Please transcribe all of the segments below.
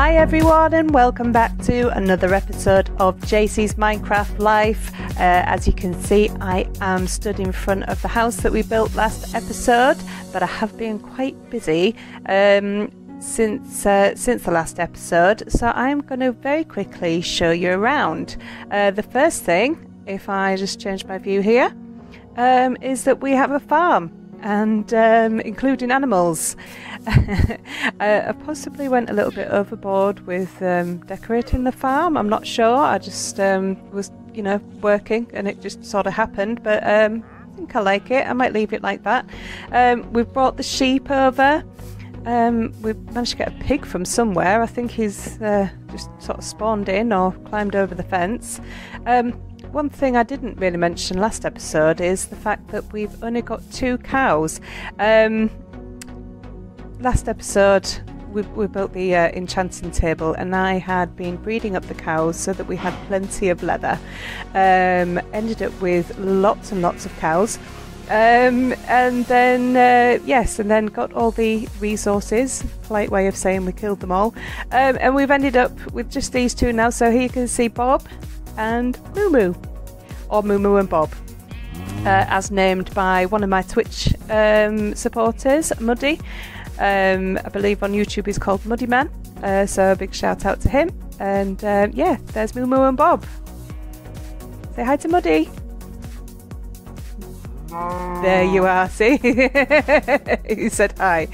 Hi everyone and welcome back to another episode of Jasey's Minecraft Life. Uh, as you can see, I am stood in front of the house that we built last episode, but I have been quite busy um, since uh, since the last episode, so I'm going to very quickly show you around. Uh, the first thing, if I just change my view here, um, is that we have a farm and um, including animals. I possibly went a little bit overboard with um, decorating the farm. I'm not sure. I just um, was, you know, working and it just sort of happened. But um, I think I like it. I might leave it like that. Um, we've brought the sheep over. Um, we managed to get a pig from somewhere. I think he's uh, just sort of spawned in or climbed over the fence. One thing I didn't really mention last episode is the fact that we've only got two cows. Um, last episode, we, we built the uh, enchanting table, and I had been breeding up the cows so that we had plenty of leather. Um, ended up with lots and lots of cows. Um, and then, uh, yes, and then got all the resources. Polite way of saying we killed them all. Um, and we've ended up with just these two now. So here you can see Bob and Moo Moo, or Moo Moo and Bob, uh, as named by one of my Twitch um, supporters, Muddy. Um, I believe on YouTube he's called Muddy Man. Uh, so a big shout out to him. And uh, yeah, there's Moo Moo and Bob. Say hi to Muddy. There you are, see? he said hi.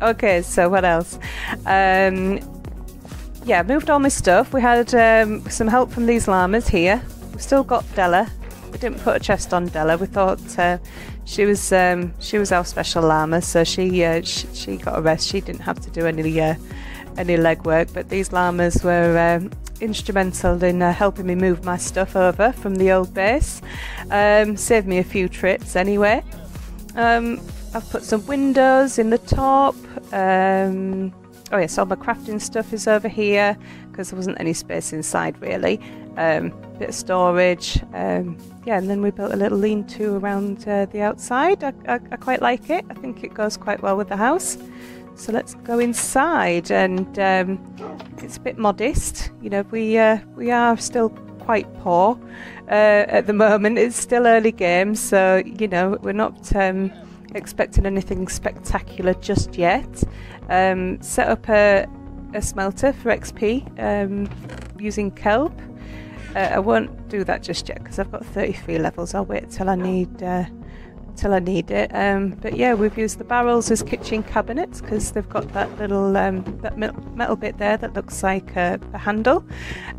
okay, so what else? Um, yeah, moved all my stuff. We had um, some help from these llamas here. We've still got Della. We didn't put a chest on Della. We thought uh, she was um, she was our special llama, so she, uh, she, she got a rest. She didn't have to do any uh, any leg work, but these llamas were um, instrumental in uh, helping me move my stuff over from the old base. Um, saved me a few trips anyway. Um, I've put some windows in the top. Oh yes, all my crafting stuff is over here because there wasn't any space inside really. Um, bit of storage. Um, yeah, and then we built a little lean-to around uh, the outside. I, I, I quite like it. I think it goes quite well with the house. So let's go inside, and um, it's a bit modest. You know, we uh, we are still quite poor uh, at the moment. It's still early games, so you know we're not um, expecting anything spectacular just yet. Um, set up a, a smelter for XP um, using kelp. Uh, I won't do that just yet because I've got 33 levels. I'll wait till I need. Uh, till I need it. Um, but yeah, we've used the barrels as kitchen cabinets because they've got that little um, that metal bit there that looks like a, a handle.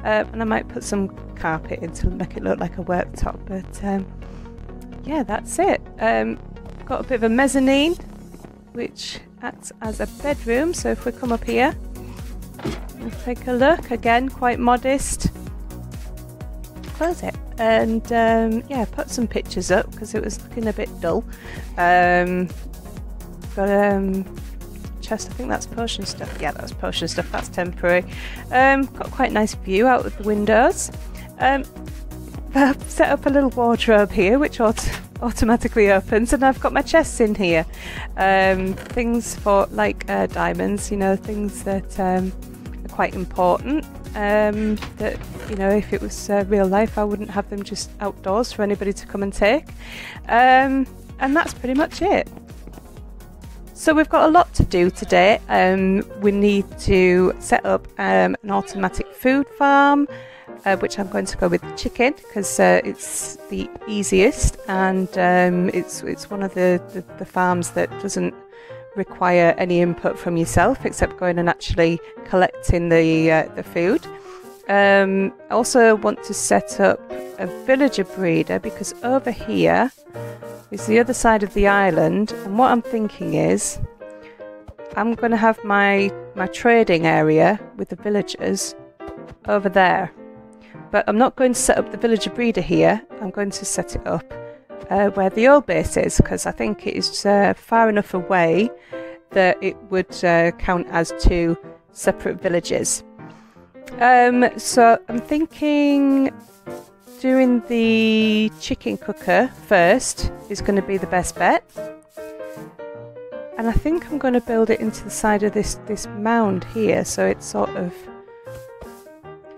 Uh, and I might put some carpet in to make it look like a worktop. But um, yeah, that's it. Um, got a bit of a mezzanine, which acts as a bedroom. So if we come up here take a look, again, quite modest. Close it and um, yeah, put some pictures up because it was looking a bit dull. Um, got um, chest, I think that's potion stuff. Yeah, that's potion stuff. That's temporary. Um, got quite a nice view out of the windows. Um, set up a little wardrobe here, which aut- automatically opens, and I've got my chests in here. Um, things for like uh, diamonds, you know, things that um, are quite important. Um, that you know, if it was uh, real life, I wouldn't have them just outdoors for anybody to come and take. Um, and that's pretty much it. So we've got a lot to do today. Um, we need to set up um, an automatic food farm, uh, which I'm going to go with chicken because uh, it's the easiest and um, it's it's one of the, the, the farms that doesn't require any input from yourself except going and actually collecting the uh, the food. Um, I also want to set up a villager breeder because over here is the other side of the island, and what I'm thinking is I'm going to have my my trading area with the villagers over there. But I'm not going to set up the villager breeder here. I'm going to set it up uh, where the old base is because I think it is uh, far enough away that it would uh, count as two separate villages. Um, so I'm thinking doing the chicken cooker first is going to be the best bet. and I think I'm going to build it into the side of this this mound here, so it's sort of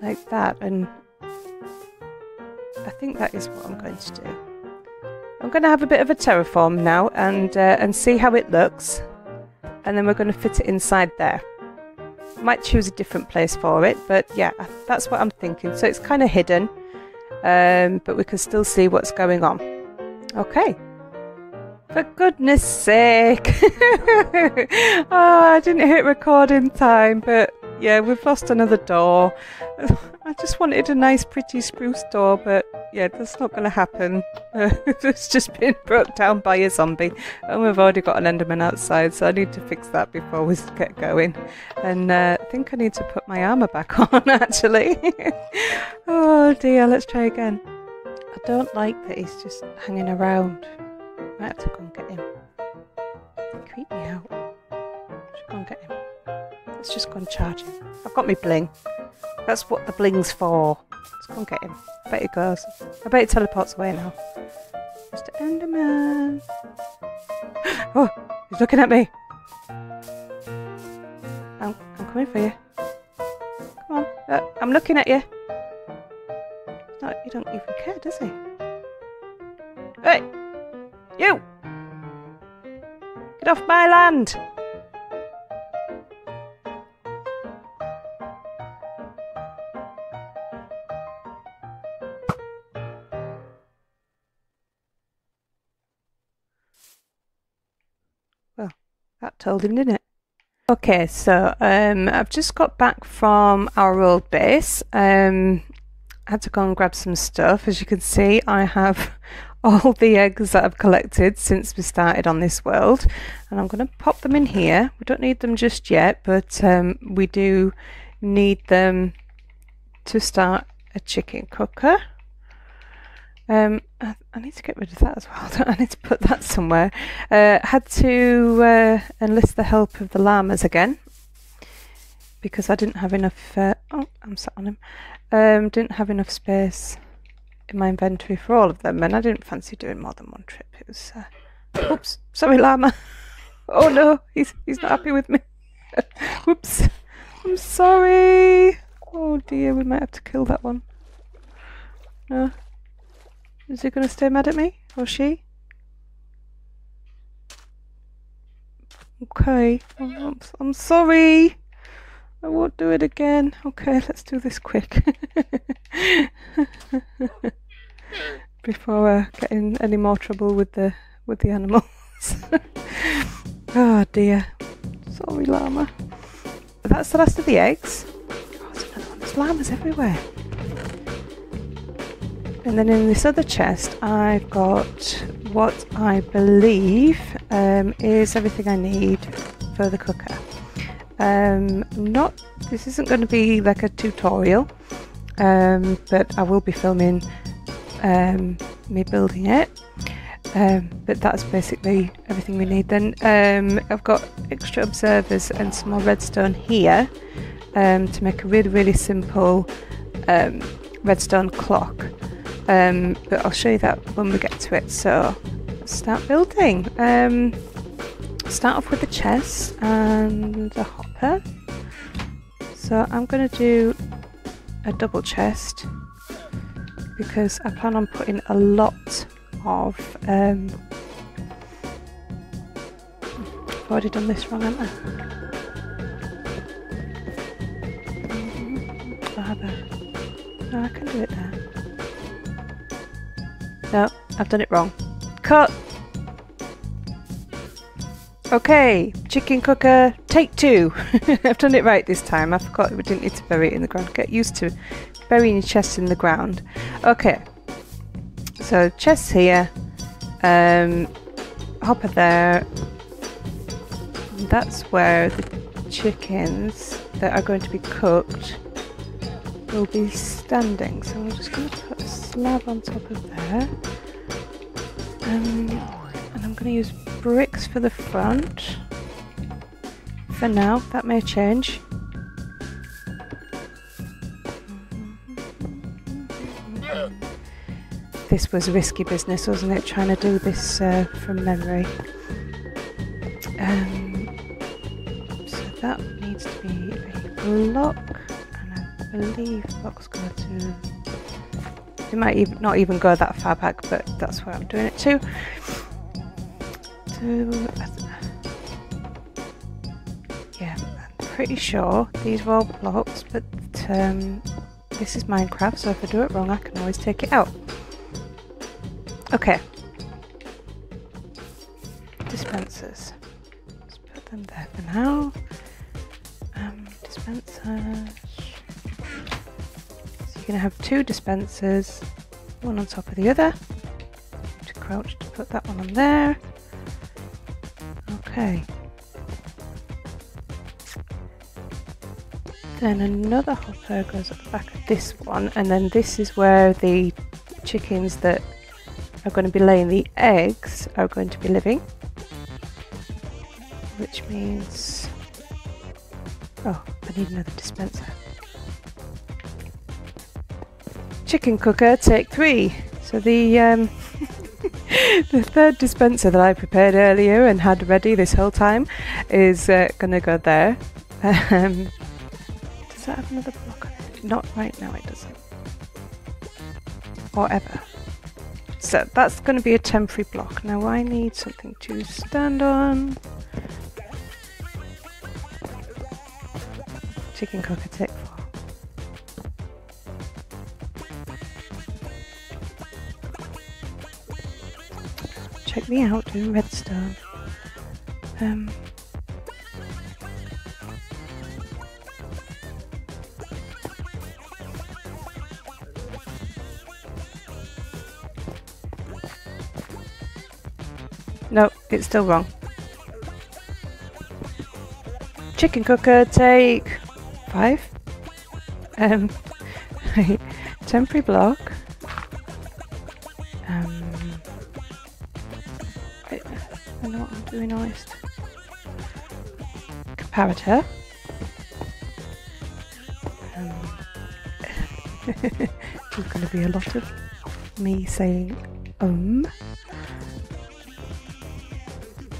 like that. And I think that is what I'm going to do. I'm going to have a bit of a terraform now and uh, and see how it looks, and then we're going to fit it inside there. Might choose a different place for it, but yeah, that's what I'm thinking. So it's kind of hidden, um, but we can still see what's going on. Okay. For goodness sake! oh, I didn't hit record in time, but yeah, we've lost another door. I just wanted a nice, pretty spruce door, but yeah, that's not going to happen. it's just been broke down by a zombie, and we've already got an Enderman outside, so I need to fix that before we get going. And uh, I think I need to put my armour back on, actually. oh dear, let's try again. I don't like that he's just hanging around. I have to go and get him. Creep me out. Should go and get him. Let's just go and charge him. I've got my bling. That's what the bling's for. Let's go and get him. I bet he goes. I bet he teleports away now. Mr. Enderman. Oh, he's looking at me. I'm, I'm coming for you. Come on. Uh, I'm looking at you. No, you don't even care, does he? Hey! You! Get off my land! Told him, didn't it? Okay, so um, I've just got back from our old base. Um, I had to go and grab some stuff. As you can see, I have all the eggs that I've collected since we started on this world and I'm going to pop them in here we don't need them just yet but um, we do need them to start a chicken cooker um, I, I, need to get rid of that as well I need to put that somewhere uh, had to uh, enlist the help of the llamas again because I didn't have enough uh, oh I'm sat on him um, didn't have enough space in my inventory for all of them, and I didn't fancy doing more than one trip. It was, uh, oops, sorry, llama. oh no, he's he's not happy with me. Whoops, I'm sorry. Oh dear, we might have to kill that one. No, is he going to stay mad at me or she? Okay, I'm, I'm sorry. I won't do it again. Okay, let's do this quick. Before uh, getting any more trouble with the with the animals. oh dear. Sorry, llama. That's the last of the eggs. Oh, there's llamas everywhere. And then in this other chest, I've got what I believe um, is everything I need for the cooker. Um, not this isn't going to be like a tutorial, um, but I will be filming um, me building it. Um, but that's basically everything we need. Then um, I've got extra observers and some more redstone here to make a really really simple redstone clock. Um, but I'll show you that when we get to it. So start building. Um, start off with the chest and the hopper. So I'm going to do a double chest because I plan on putting a lot of um, I've already done this wrong, haven't I? I have a... No, I can do it there. No, I've done it wrong. Cut! Okay, chicken cooker, take two. I've done it right this time. I forgot we didn't need to bury it in the ground. Get used to burying your chest in the ground. Okay, so chest here, um, hopper there. That's where the chickens that are going to be cooked will be standing. So we're just going to put a slab on top of there. Um, and I'm going to use bricks for the front. For now, that may change. This was risky business, wasn't it? Trying to do this uh, from memory. Um, so that needs to be a block, believe go to. It might even not even go that far back, but that's where I'm doing it to. To yeah, I'm pretty sure these were all blocks, but um, this is Minecraft, so if I do it wrong, I can always take it out. Okay. Dispensers. Let's put them there for now. Um, dispensers. Going to have two dispensers, one on top of the other. To crouch to put that one on there. Okay. Then another hopper goes at the back of this one, and then this is where the chickens that are going to be laying the eggs are going to be living. Which means. Oh, I need another dispenser. Chicken cooker, take three. So the um, the third dispenser that I prepared earlier and had ready this whole time is uh, to go there. Um, does that have another block? Not right now, it doesn't. Or ever. So that's going to be a temporary block. Now I need something to stand on. Chicken cooker Check me out to redstone. Um, No, it's still wrong. Chicken cooker, take five. Um, temporary block. Know what I'm doing honest. Comparator. Um, there's going to be a lot of me saying um.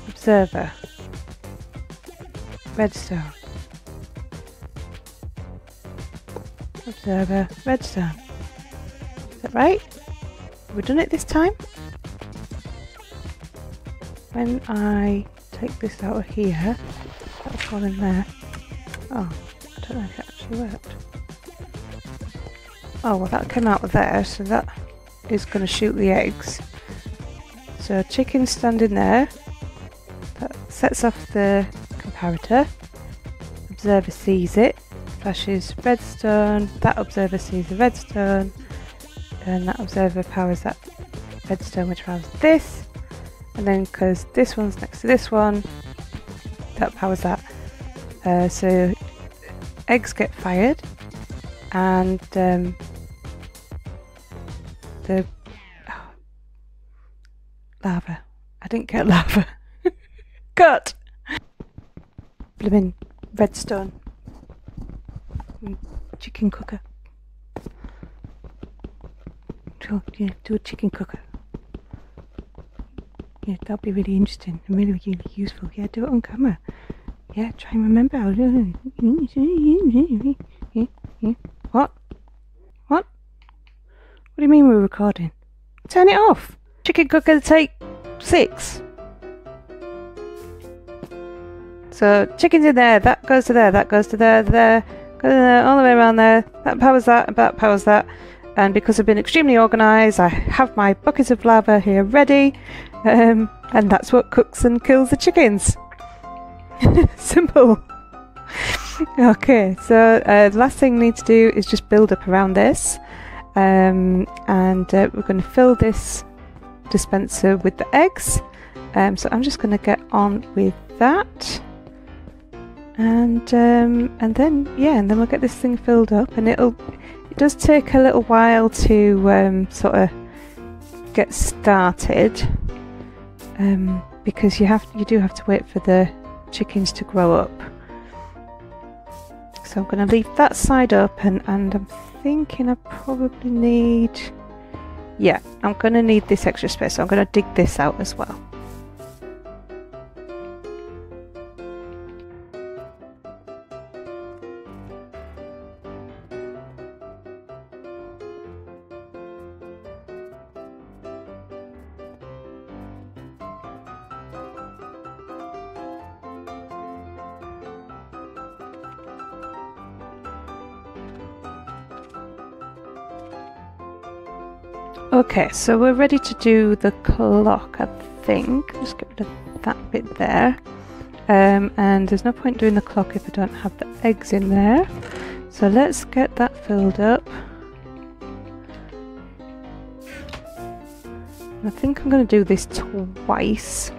Observer. Redstone. Observer. Redstone. Is that right? Have we done it this time? When I take this out of here, that'll fall in there. Oh, I don't know if it actually worked. Oh, well that came out of there, so that is going to shoot the eggs. So chicken standing there, that sets off the comparator. Observer sees it, flashes redstone, that observer sees the redstone, and that observer powers that redstone which powers this, and then because this one's next to this one, that powers that. Uh, so eggs get fired, and um, the oh, lava. I didn't get lava. Cut! Blimmin' redstone. Mm, chicken cooker. So, yeah, do a chicken cooker. Yeah, that'll be really interesting and really, really useful. Yeah, do it on camera. Yeah, try and remember. What? What? What do you mean we're recording? Turn it off. Chicken cooker take six. So chickens in there, that goes to there, that goes to there, there, goes there, all the way around there. That powers that, and that powers that. And because I've been extremely organised, I have my buckets of lava here ready, um, and that's what cooks and kills the chickens. Simple. okay, so uh, the last thing we need to do is just build up around this, um, and uh, we're going to fill this dispenser with the eggs. Um, so I'm just going to get on with that and um, and then yeah, and then we'll get this thing filled up, and it'll it does take a little while to um, sort of get started um, because you have you do have to wait for the chickens to grow up. So I'm going to leave that side up, and and I'm thinking I probably need yeah, I'm going to need this extra space, so I'm going to dig this out as well. Okay, so we're ready to do the clock, I think. Just get rid of that bit there. Um, and there's no point doing the clock if I don't have the eggs in there. So let's get that filled up. I think I'm going to do this twice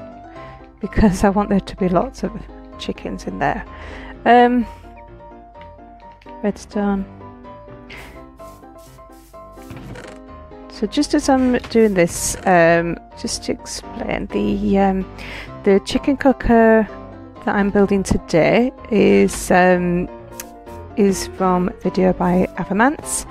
because I want there to be lots of chickens in there. Um, redstone. So just as I'm doing this, um, just to explain, the um, the chicken cooker that I'm building today is um, is from a video by Avomance.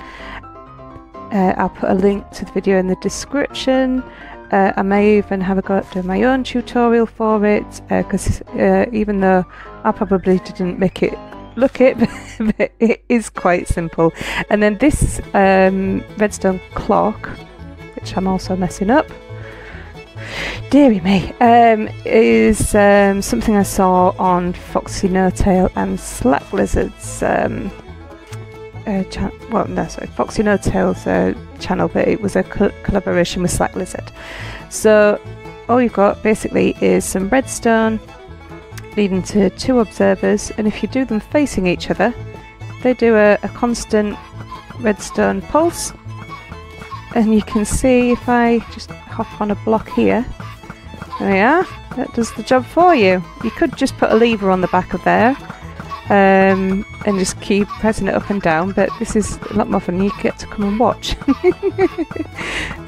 Uh, I'll put a link to the video in the description. Uh, I may even have a go at doing my own tutorial for it because uh, uh, even though I probably didn't make it look it, but it is quite simple. And then this um, redstone clock, which I'm also messing up, dearie me, um, is um, something I saw on Foxy No Tail and Slack Lizard's. Um, uh, cha- well, no, sorry, Foxy No Tail's uh, channel, but it was a co- collaboration with Slack Lizard. So all you've got basically is some redstone leading to two observers, and if you do them facing each other, they do a, a constant redstone pulse. And you can see if I just hop on a block here, there we are, that does the job for you. You could just put a lever on the back of there um, and just keep pressing it up and down, but this is a lot more fun. You get to come and watch.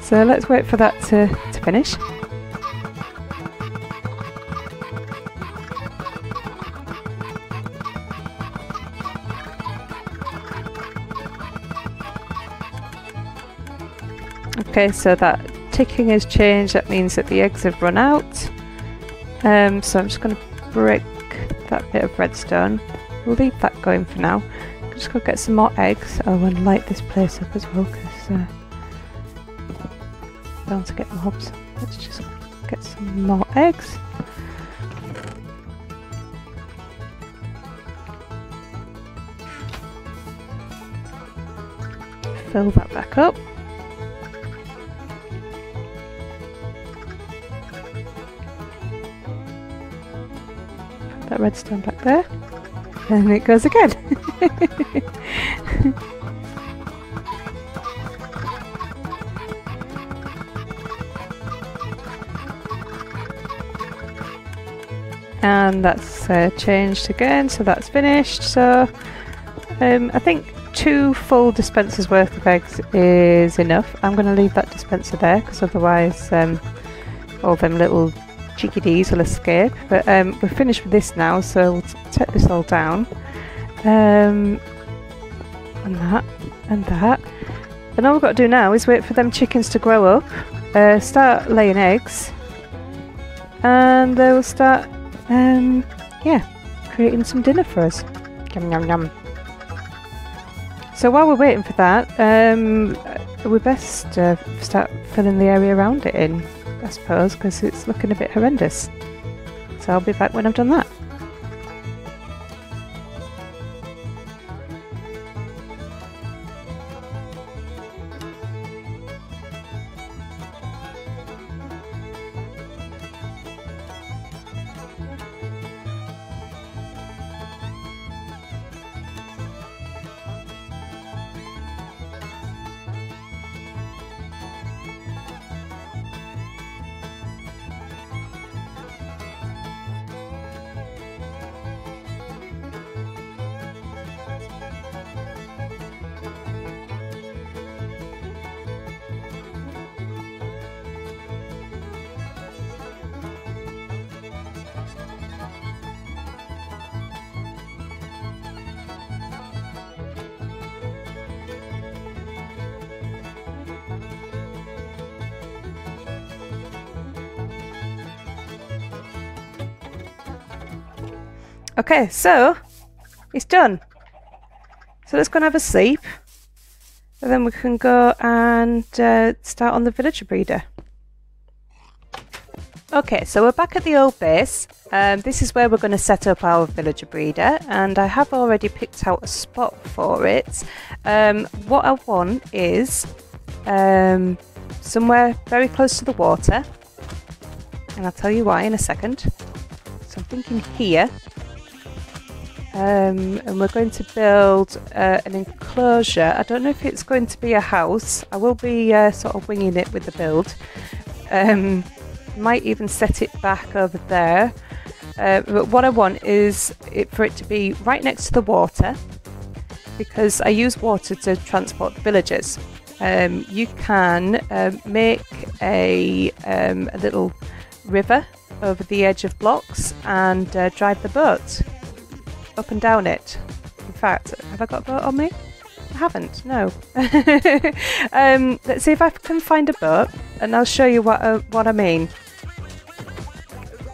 so let's wait for that to, to finish. Okay, so that ticking has changed. That means that the eggs have run out. Um, so I'm just going to break that bit of redstone. We'll leave that going for now. Just go get some more eggs. Oh, and light this place up as well because uh, bound to get mobs. Let's just get some more eggs. Fill that back up. That redstone back there. And it goes again. and that's uh, changed again, so that's finished. So um, I think two full dispensers worth of eggs is enough. I'm going to leave that dispenser there because otherwise um, all them little chickadees will escape. But um, we're finished with this now, so we'll take this all down. Um, and that, and that. And all we've got to do now is wait for them chickens to grow up, uh, start laying eggs, and they will start, um, yeah, creating some dinner for us. Yum yum yum. So while we're waiting for that, um, we best uh, start filling the area around it in, I suppose, because it's looking a bit horrendous. So I'll be back when I've done that. Okay, so it's done. So let's go and have a sleep. And then we can go and uh, start on the villager breeder. Okay, so we're back at the old base. Um, this is where we're going to set up our villager breeder, and I have already picked out a spot for it. Um, what I want is um, somewhere very close to the water. And I'll tell you why in a second. So I'm thinking here. Um, and we're going to build uh, an enclosure. I don't know if it's going to be a house. I will be uh, sort of winging it with the build. Um, might even set it back over there. Uh, but what I want is it, for it to be right next to the water because I use water to transport the villagers. Um, you can um, make a, um, a little river over the edge of blocks and uh, drive the boat up and down it. In fact, have I got a boat on me? I haven't, no. um, let's see if I can find a boat and I'll show you what, uh, what I mean.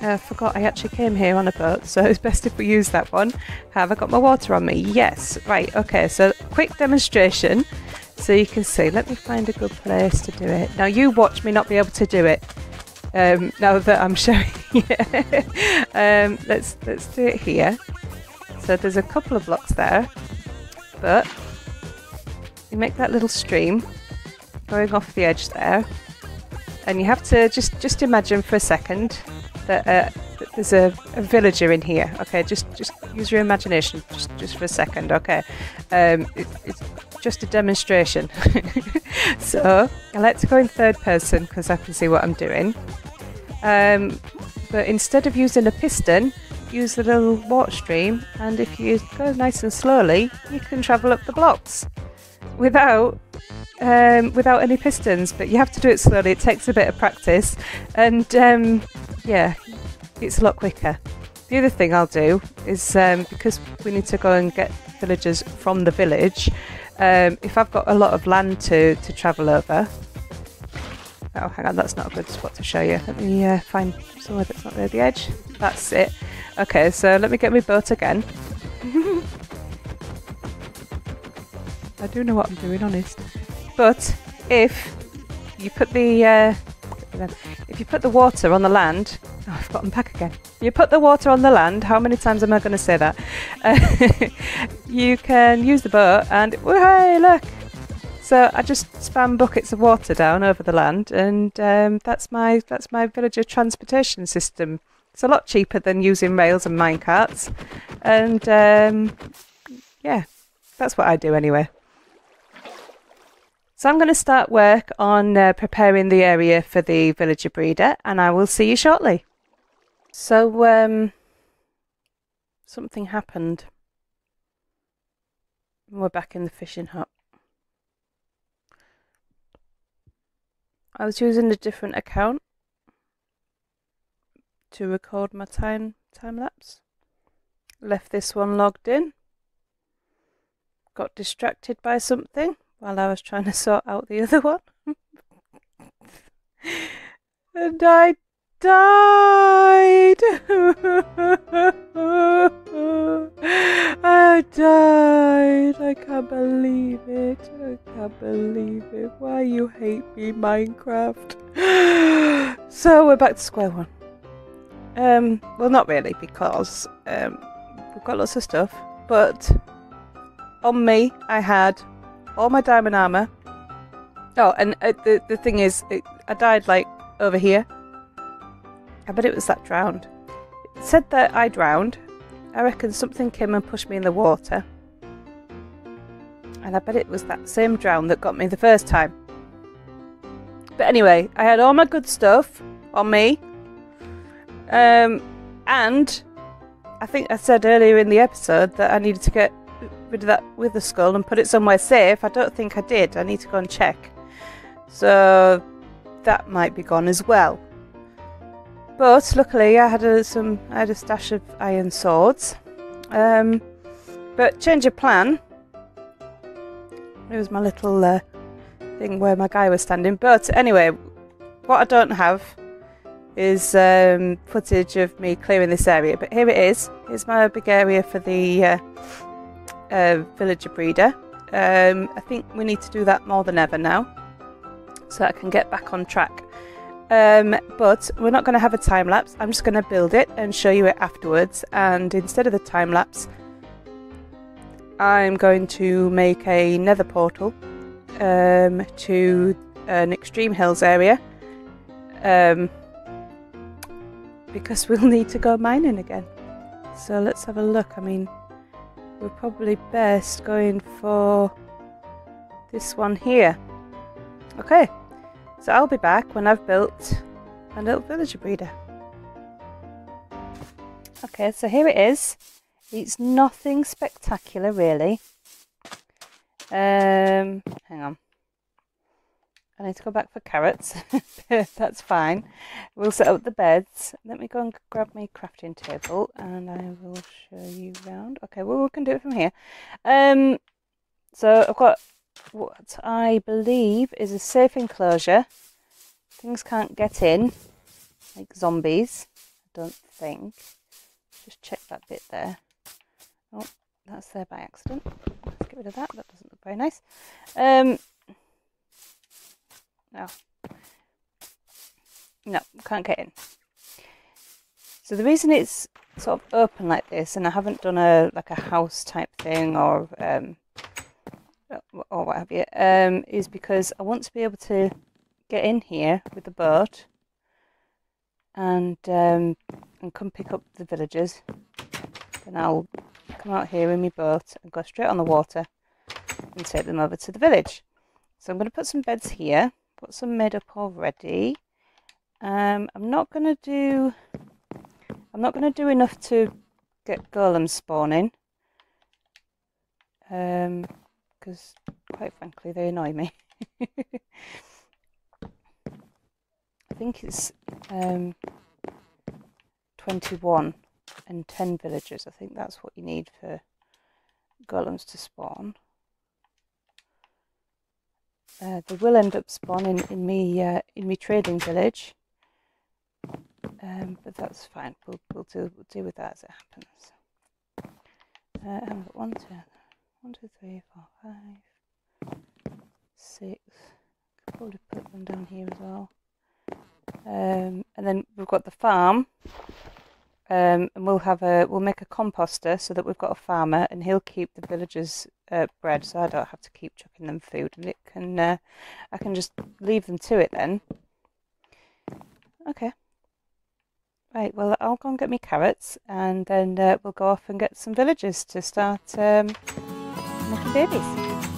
I uh, forgot I actually came here on a boat, so it's best if we use that one. Have I got my water on me? Yes. Right, okay, so quick demonstration so you can see. Let me find a good place to do it. Now you watch me not be able to do it. Um, now that I'm showing you. um, let's, let's do it here. So there's a couple of blocks there, but you make that little stream going off the edge there and you have to just just imagine for a second that, uh, that there's a, a, villager in here. Okay, just just use your imagination just just for a second. Okay, um, it, it's just a demonstration. so I like to go in third person because I can see what I'm doing. Um, but instead of using a piston, use the little water stream, and if you go nice and slowly, you can travel up the blocks without um, without any pistons, but you have to do it slowly. It takes a bit of practice, and um, yeah, it's a lot quicker. The other thing I'll do is um, because we need to go and get villagers from the village. Um, if I've got a lot of land to to travel over. Oh, hang on, that's not a good spot to show you. Let me uh, find somewhere that's not near the edge. That's it. Okay, so let me get my boat again. I do know what I'm doing, honest. But if you put the uh, if you put the water on the land, oh, I've got them back again. You put the water on the land. How many times am I going to say that? Uh, you can use the boat, and hey, look. So I just spam buckets of water down over the land, and um, that's my that's my villager transportation system. It's a lot cheaper than using rails and minecarts, and um, yeah, that's what I do anyway. So I'm going to start work on uh, preparing the area for the villager breeder and I will see you shortly. So um, something happened. We're back in the fishing hut. I was using a different account to record my time time lapse. Left this one logged in. Got distracted by something while I was trying to sort out the other one. and I died. I died. I can't believe it. I can't believe it. Why you hate me, Minecraft? so we're back to square one. Um, well, not really, because um, we've got lots of stuff. But on me, I had all my diamond armor. Oh, and uh, the the thing is, it, I died like over here. I bet it was that drowned. It said that I drowned. I reckon something came and pushed me in the water. And I bet it was that same drown that got me the first time. But anyway, I had all my good stuff on me. Um, and I think I said earlier in the episode that I needed to get rid of that wither skull and put it somewhere safe. I don't think I did. I need to go and check. So that might be gone as well. But luckily, I had a, some. I had a stash of iron swords. Um, but change of plan. It was my little uh, thing where my guy was standing. But anyway, what I don't have is um, footage of me clearing this area. But here it is. Here's my big area for the uh, uh, villager breeder. Um, I think we need to do that more than ever now, so I can get back on track. Um, but we're not going to have a time lapse. I'm just going to build it and show you it afterwards. And instead of the time lapse, I'm going to make a nether portal um, to an extreme hills area. Um, because we'll need to go mining again. So let's have a look. I mean, we're probably best going for this one here. Okay, so I'll be back when I've built a little villager breeder. Okay, so here it is. It's nothing spectacular really. Um, hang on. I need to go back for carrots. That's fine. We'll set up the beds. Let me go and grab my crafting table and I will show you around. Okay, well we can do it from here. Um, so I've got what I believe is a safe enclosure. Things can't get in, like zombies. I don't think. Just check that bit there. Oh, that's there by accident. Let's get rid of that. That doesn't look very nice. Um, no. No, can't get in. So the reason it's sort of open like this, and I haven't done a like a house type thing or um, or what have you, um, is because I want to be able to get in here with the boat and um, and come pick up the villagers. Then I'll come out here in my boat and go straight on the water and take them over to the village. So I'm going to put some beds here got some made up already. Um, I'm not going to do. I'm not going to do enough to get golems spawning. Um, because quite frankly they annoy me. I think it's um 21 and 10 villagers. I think that's what you need for golems to spawn. Uh, they will end up spawning in me uh, in me trading village, um, but that's fine. We'll we'll deal, we'll deal with that as it happens. Uh, I've got one, two, one, two, three, four, five, six. Could probably put them down here as well. Um, and then we've got the farm, um, and we'll have a we'll make a composter so that we've got a farmer, and he'll keep the villagers uh, bread, so I don't have to keep chucking them food, and it can uh, I can just leave them to it then. Okay. Right, well, I'll go and get me carrots, and then uh, we'll go off and get some villagers to start um, making babies.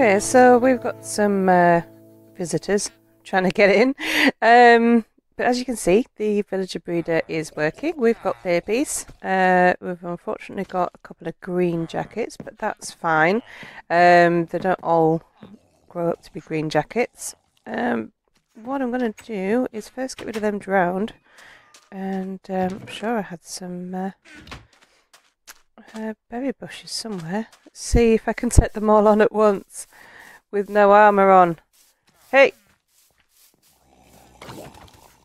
Okay, so we've got some uh, visitors trying to get in. Um, but as you can see, the villager breeder is working. We've got babies. Uh, we've unfortunately got a couple of green jackets, but that's fine. Um, they don't all grow up to be green jackets. Um, what I'm going to do is first get rid of them drowned. And um, I'm sure I had some uh, berry bushes somewhere. Let's see if I can set them all on at once with no armour on. Hey!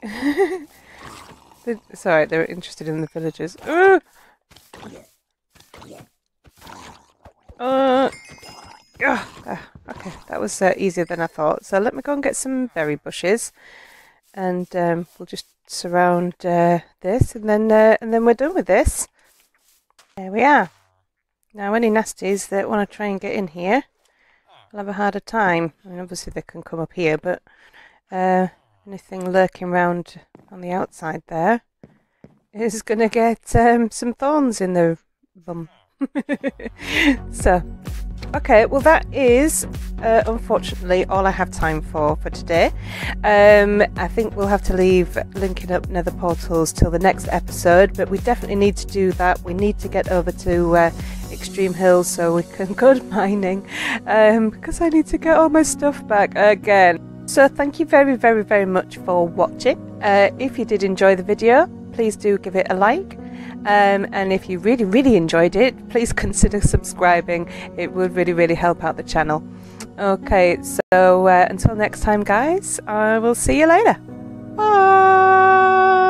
Sorry, they're interested in the villagers. Uh, uh, okay, that was uh, easier than I thought. So let me go and get some berry bushes, and um, we'll just surround uh, this, and then uh, and then we're done with this. There we are. Now, any nasties that want to try and get in here, will have a harder time. I mean, obviously they can come up here, but uh, anything lurking around on the outside there is going to get um, some thorns in their bum. so, okay, well, that is uh, unfortunately all I have time for for today. Um, I think we'll have to leave linking up nether portals till the next episode, but we definitely need to do that. We need to get over to uh, Extreme Hills so we can go mining um, because I need to get all my stuff back again. So thank you very, very, very much for watching. Uh, if you did enjoy the video, please do give it a like. Um, and if you really, really enjoyed it, please consider subscribing. It would really, really help out the channel. Okay, so uh, until next time, guys, I will see you later. Bye.